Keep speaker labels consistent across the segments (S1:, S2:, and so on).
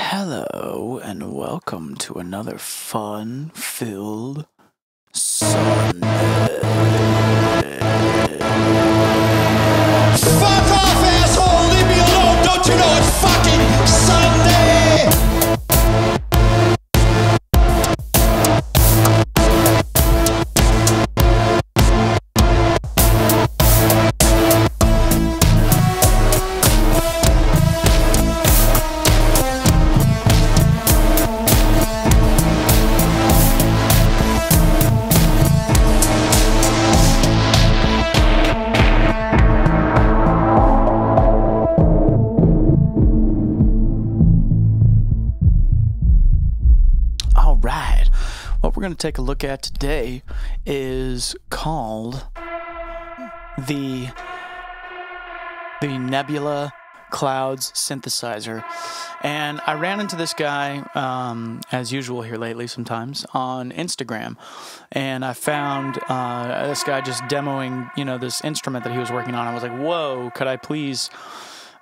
S1: Hello and welcome to another fun filled Sunday. What we're going to take a look at today is called the the Nebula Clouds synthesizer. And I ran into this guy, um, as usual here lately, sometimes on Instagram, and I found uh, this guy just demoing, you know, this instrument that he was working on. I was like, "Whoa! Could I please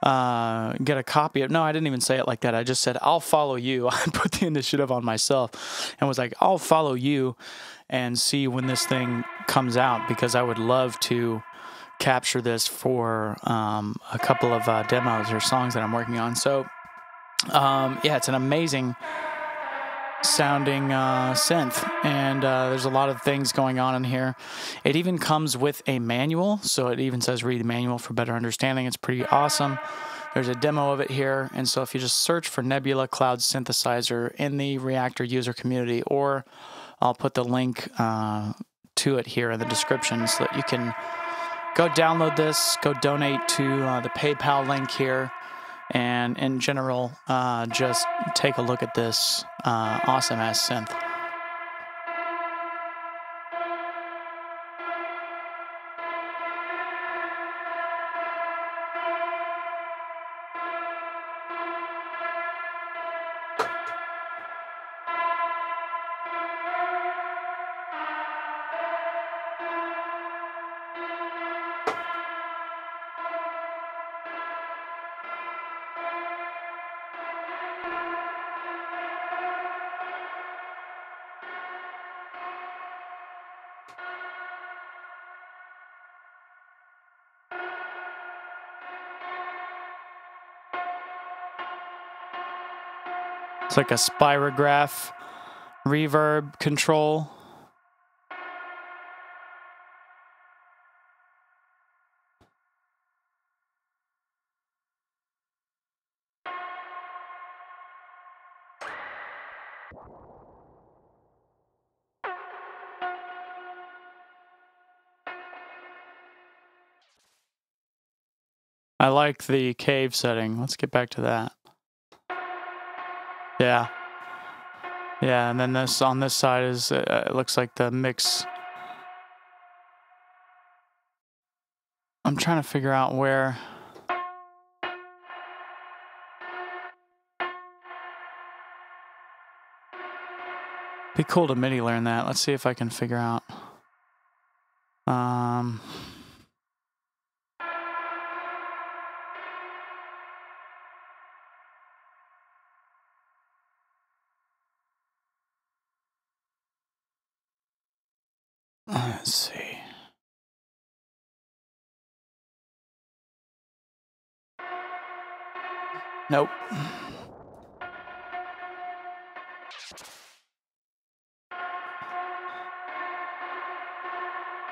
S1: uh, get a copy of?" No, I didn't even say it like that. I just said, "I'll follow you." I put the initiative on myself, and was like, "I'll follow you." And see when this thing comes out because I would love to capture this for um, a couple of uh, demos or songs that I'm working on. So, um, yeah, it's an amazing sounding uh, synth, and uh, there's a lot of things going on in here. It even comes with a manual, so it even says read the manual for better understanding. It's pretty awesome. There's a demo of it here, and so if you just search for Nebula Cloud Synthesizer in the Reaktor user community, or I'll put the link uh, to it here in the description so that you can go download this, go donate to uh, the PayPal link here, and in general, uh, just take a look at this uh, awesome ass synth. It's like a spirograph reverb control. I like the cave setting. Let's get back to that. Yeah. Yeah, and then this on this side is uh, it looks like the mix. I'm trying to figure out where. Be cool to MIDI learn that. Let's see if I can figure out. Um. Let's see. Nope.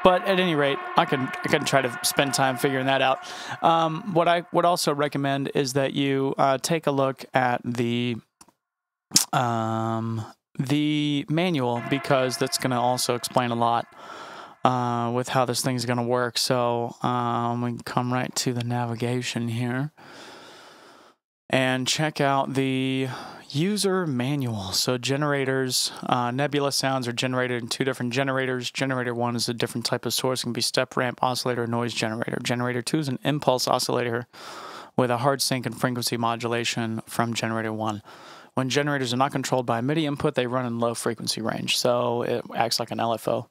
S1: But at any rate, I can I can try to spend time figuring that out. Um, what I would also recommend is that you uh, take a look at the um, the manual because that's going to also explain a lot uh, with how this thing's going to work. So um, we can come right to the navigation here and check out the user manual. So generators, uh, Nebula sounds are generated in two different generators. Generator one is a different type of source, it can be step ramp oscillator, noise generator. Generator two is an impulse oscillator with a hard sync and frequency modulation from generator one. When generators are not controlled by MIDI input, they run in low frequency range. So it acts like an LFO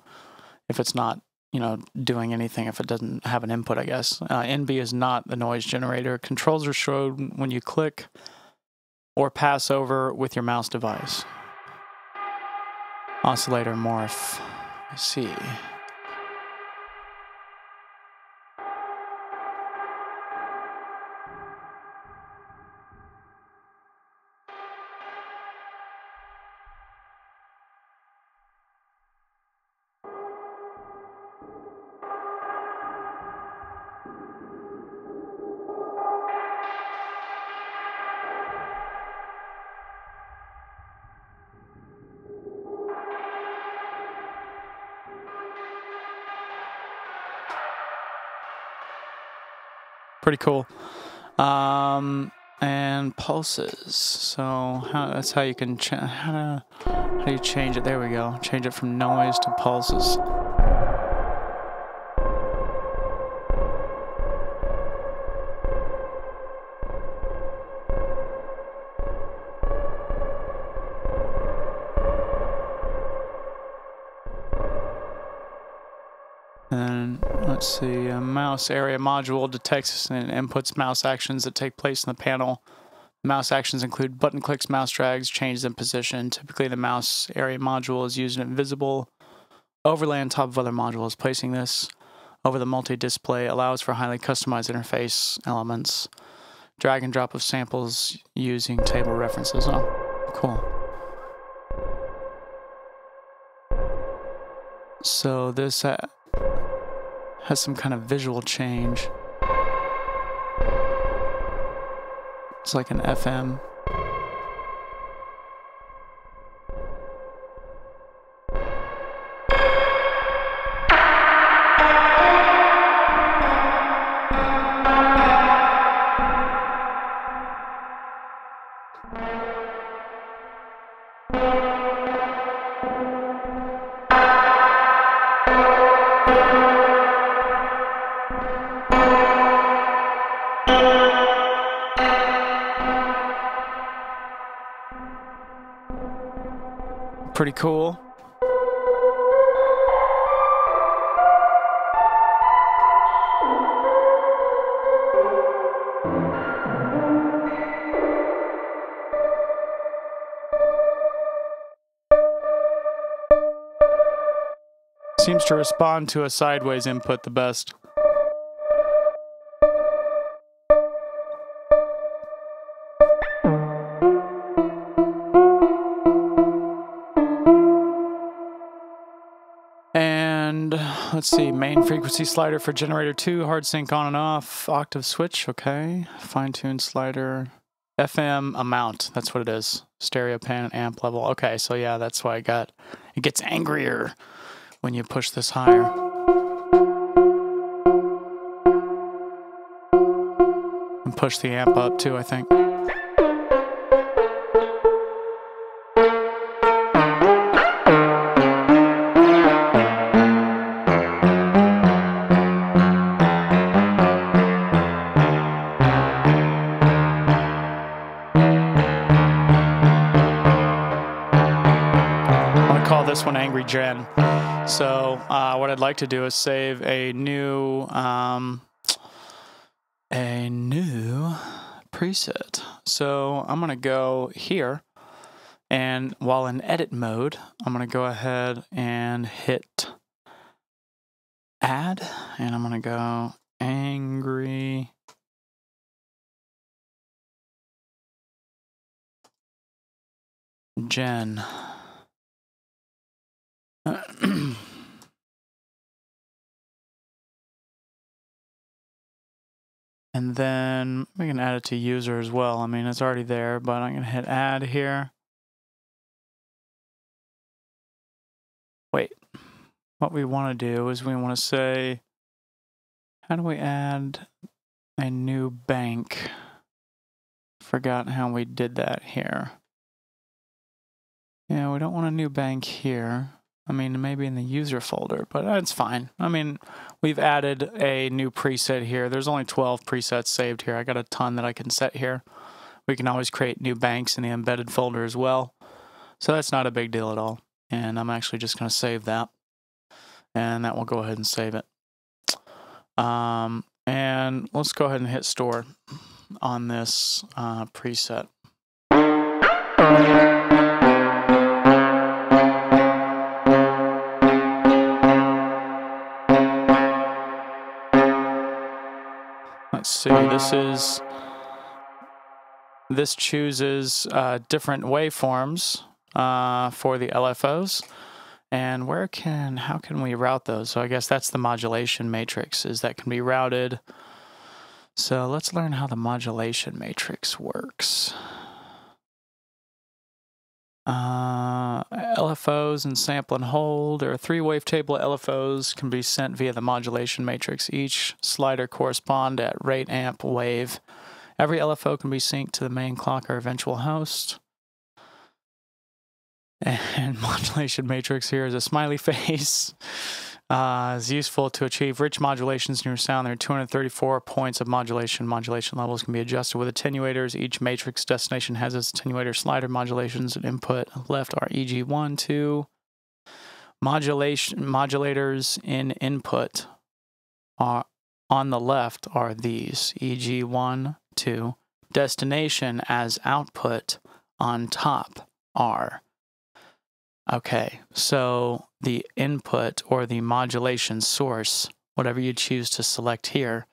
S1: if it's not, you know, doing anything, if it doesn't have an input, I guess. Uh, NB is not the noise generator. Controls are shown when you click or pass over with your mouse device. Oscillator morph. I see. Pretty cool. Um, and pulses. So how, that's how you can how, how do you change it? There we go. Change it from noise to pulses. And let's see, mouse area module detects and inputs mouse actions that take place in the panel. Mouse actions include button clicks, mouse drags, changes in position. Typically, the mouse area module is used in invisible overlay on top of other modules. Placing this over the multi-display allows for highly customized interface elements. Drag and drop of samples using table references. Oh, cool. So this uh, has some kind of visual change. It's like an FM. Pretty cool. Seems to respond to a sideways input the best. Let's see, main frequency slider for generator 2, hard sync on and off, octave switch, okay. Fine tune slider, FM amount, that's what it is. Stereo pan amp level. Okay, so yeah, that's why I got it gets angrier when you push this higher. And push the amp up too, I think. I'd like to do is save a new um, a new preset. So I'm gonna go here, and while in edit mode, I'm gonna go ahead and hit add, and I'm gonna go angry. Jen. and then we can add it to user as well. I mean, it's already there, but I'm going to hit add here. Wait, what we want to do is we want to say, how do we add a new bank? Forgot how we did that here. Yeah, we don't want a new bank here. I mean, maybe in the user folder, but that's fine. I mean, we've added a new preset here. There's only 12 presets saved here. I got a ton that I can set here. We can always create new banks in the embedded folder as well. So that's not a big deal at all. And I'm actually just going to save that. And that will go ahead and save it. Um, and let's go ahead and hit store on this uh, preset. See, this is, this chooses uh, different waveforms uh, for the LFOs. And where can, how can we route those? So I guess that's the modulation matrix, is that can be routed. So let's learn how the modulation matrix works. Uh, LFOs and sample and hold, or three wavetable LFOs can be sent via the modulation matrix. Each slider correspond at rate amp wave. Every LFO can be synced to the main clock or eventual host. And modulation matrix here is a smiley face. Uh, is useful to achieve rich modulations in your sound. There are 234 points of modulation. Modulation levels can be adjusted with attenuators. Each matrix destination has its attenuator slider modulations and input. Left are EG1, 2. Modulation modulators in input are on the left are these EG1, 2. Destination as output on top are Okay, so the input or the modulation source, whatever you choose to select here,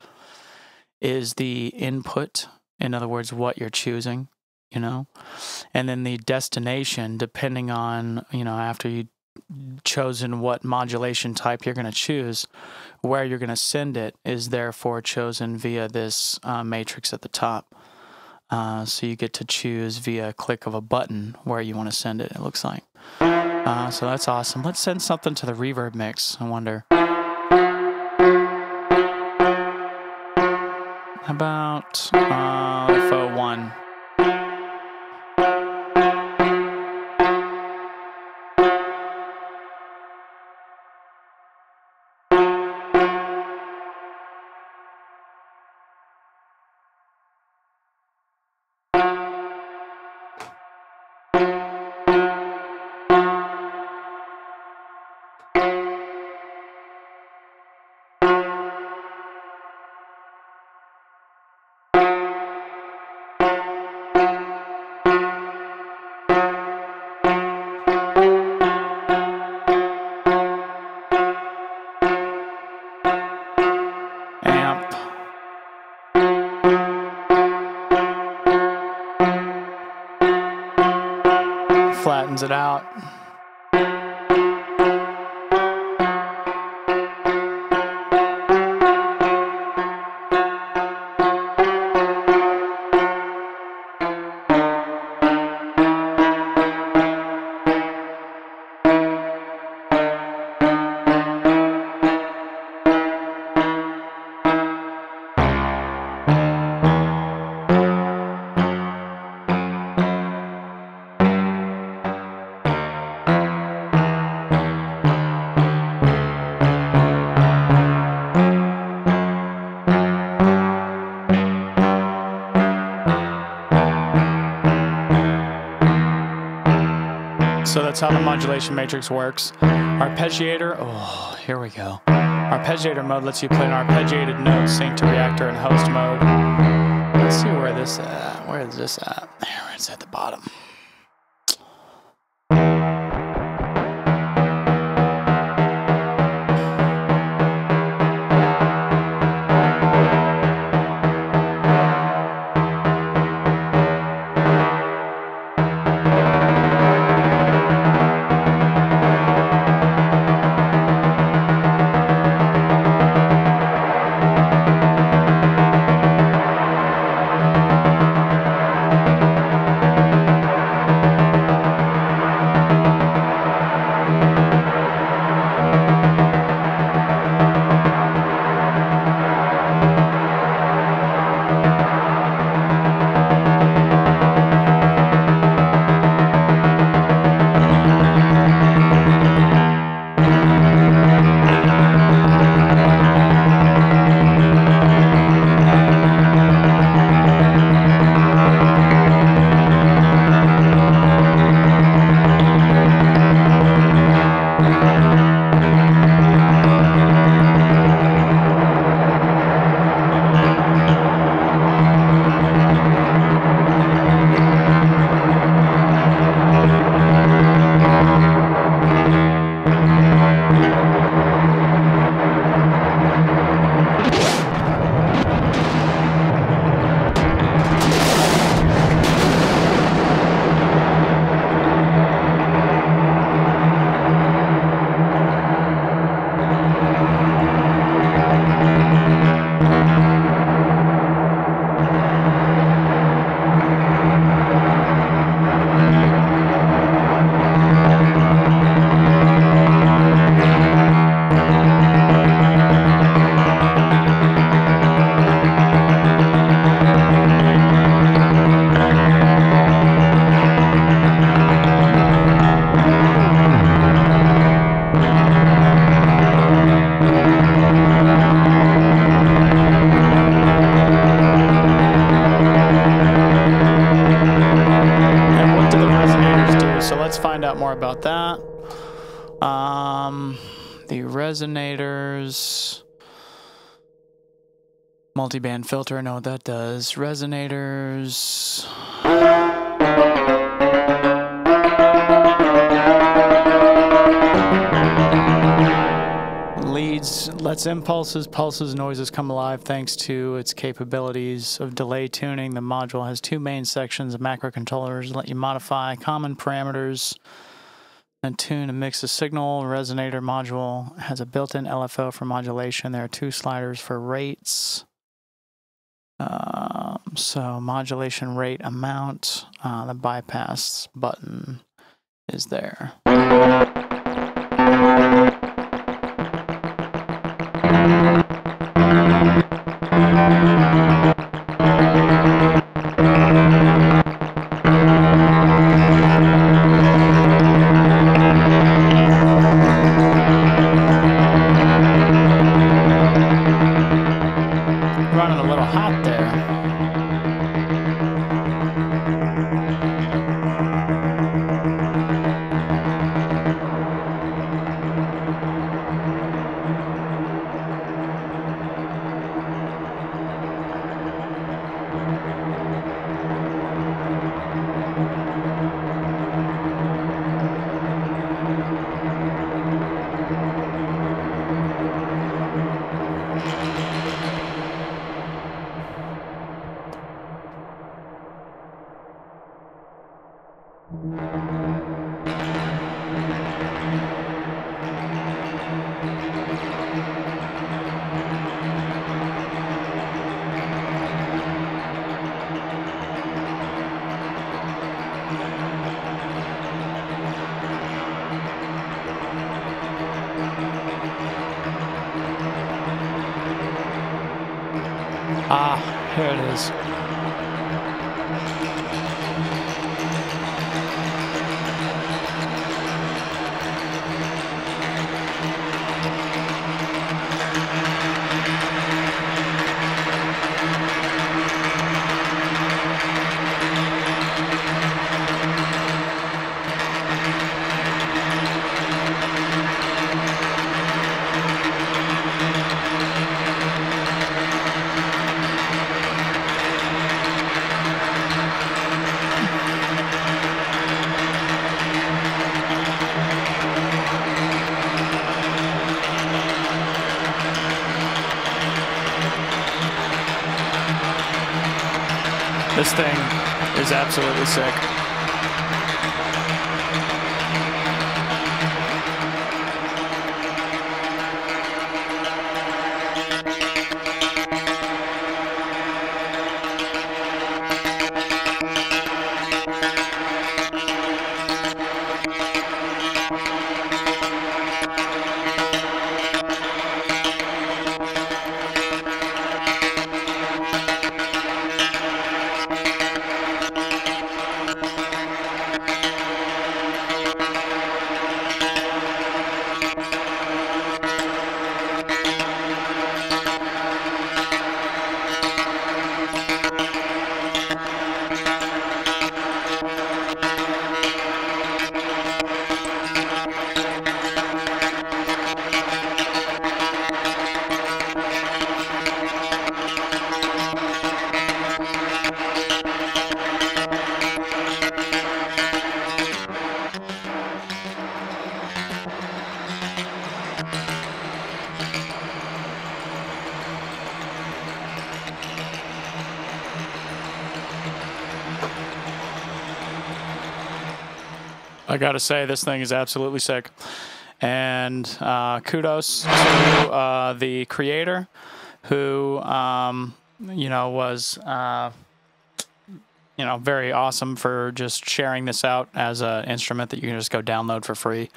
S1: is the input. In other words, what you're choosing, you know? And then the destination, depending on, you know, after you chosen what modulation type you're going to choose, where you're going to send it is therefore chosen via this uh, matrix at the top. Uh, so you get to choose via click of a button where you want to send it, it looks like. Uh, so that's awesome. Let's send something to the reverb mix, I wonder. How about uh, 1 it out. That's how the modulation matrix works. Arpeggiator, oh, here we go. Arpeggiator mode lets you play an arpeggiated note sync to Reaktor and host mode. Let's see where this at. Where is this at? Find out more about that. Um, the resonators. Multi-band filter, I know what that does. Resonators. Leads, lets impulses, pulses, noises come alive thanks to its capabilities of delay tuning. The module has two main sections of macrocontrollers let you modify common parameters and tune and mix of signal. Resonator module has a built-in LFO for modulation. There are two sliders for rates. Um, so modulation rate amount, uh, the bypass button is there. This thing is absolutely sick. I gotta say, this thing is absolutely sick. And uh, kudos to uh, the creator who, um, you know, was, uh, you know, very awesome for just sharing this out as an instrument that you can just go download for free.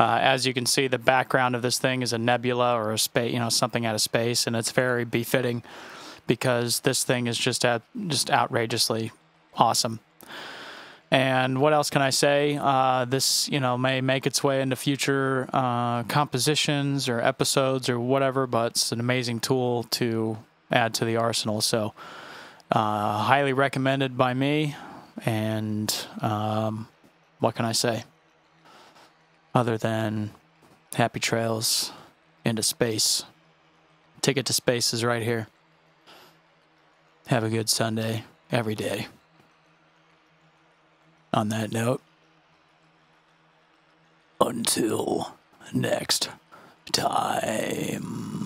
S1: Uh, as you can see, the background of this thing is a nebula or a space, you know, something out of space, and it's very befitting because this thing is just at, just outrageously awesome. And what else can I say? Uh, this, you know, may make its way into future uh, compositions or episodes or whatever, but it's an amazing tool to add to the arsenal. So, uh, highly recommended by me. And um, what can I say? other than happy trails into space. Ticket to space is right here. Have a good Sunday every day. On that note, until next time.